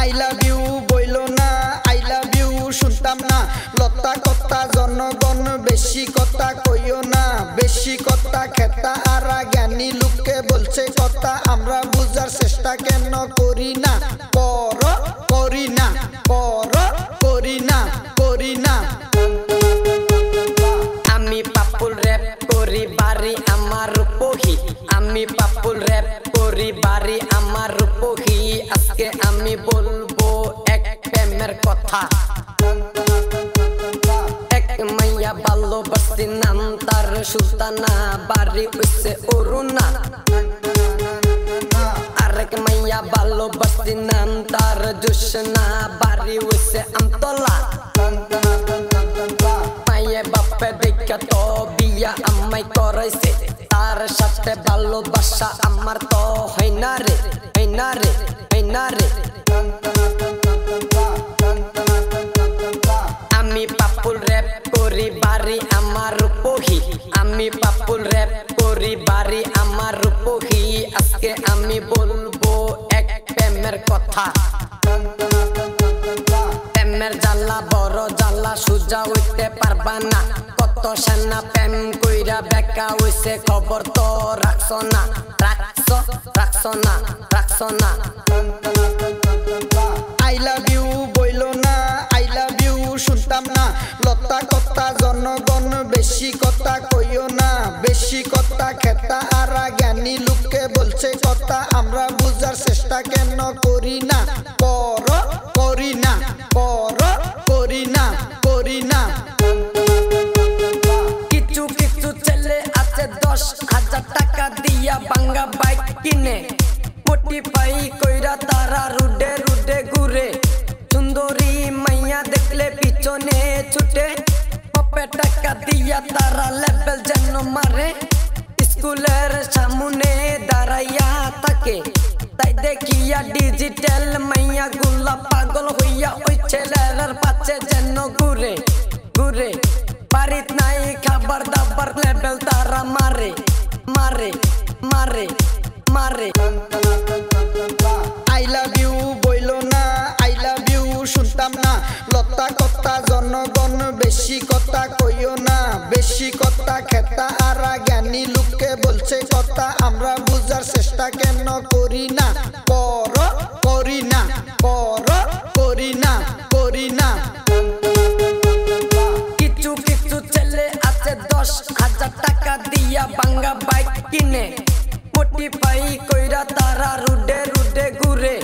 I love you বইল না I love you শুনতাম না। লতা কথা জনগণ, বেশি কথা কইও না। বেশি কথা খেতা আর জ্ঞানী লোককে বলছে কথা। আমরা বুঝার চেষ্টা কেন করি না? কর করি না কর করি না করি না। আমি পাপুল র্যাপ করি, বাড়ি আমার রূপহী আমি পাপুল র্যাপ করি, বাড়ি কথা। এক মাইয়া ভালোবাসি নাম, তার সুলতানা বাড়ি উসে অরুণা। আরেক মাইয়া ভালোবাসি নাম, তার জোসনা বাড়ি উসে আমতলা। মায়ে বাপে দেখা তো বিয়া আমায় করাইছে। তার সাথে ভালোবাসা আমার তো হয় না রে, হয় না রে, হয় না রে। আমি পাপুল র্যাপ করি, বাড়ি আমার রূপহী। আজকে আমি বলব এক প্রেমের কথা। প্রেমের জ্বালা, বড় জ্বালা, সুজা হইতে পারবা না। কত সেনা প্রেম কইরা বেকা হইছে, খবর তো রাখছ না। রাখছ রাখছ না রাখছ না। আই লাভ ইউ লতা কথা, জনগণ বেশি কথা কইও না। বেশি কথা খেতা আর জ্ঞানী লোককে বলছে কথা। আমরা বুঝার চেষ্টা কেন করি না? কর করি না কর করি না করি না। কিছু কিছু ছেলে আছে, দশ হাজার টাকা দিয়া বাঙ্গা বাইক কিনে। পটি পাই কইরা তারা রুডে রুডে ঘুরে। সুন্দরী মাইয়া দেখলে পিছনে ছুটে পপে টাকা দিয়া তারা লেভেল যেন মারে। স্কুলের সামনে দাঁড়াইয়া থাকে, তাই দেখিয়া ডিজিটাল মাইয়া গুলা পাগল হইয়া ওই ছেলের পাচ্ছে যেন ঘুরে ঘুরে। বাড়িত নাই খাবার দাবার লেভেল তারা মারে মারে মারে মারে। দিতাম না। লতা কথা জনগণ, বেশি কথা কইও না। বেশি কথা খেতা আর জ্ঞানী লোককে বলছে কথা। আমরা বুঝার চেষ্টা কেন করি না? পর করি না। পর করি না। করি না। কিছু কিছু ছেলে আছে, দশ হাজার টাকা দিয়া বাঙ্গা বাইক কিনে। মোটি পাই কইরা তারা রুডে রুডে ঘুরে।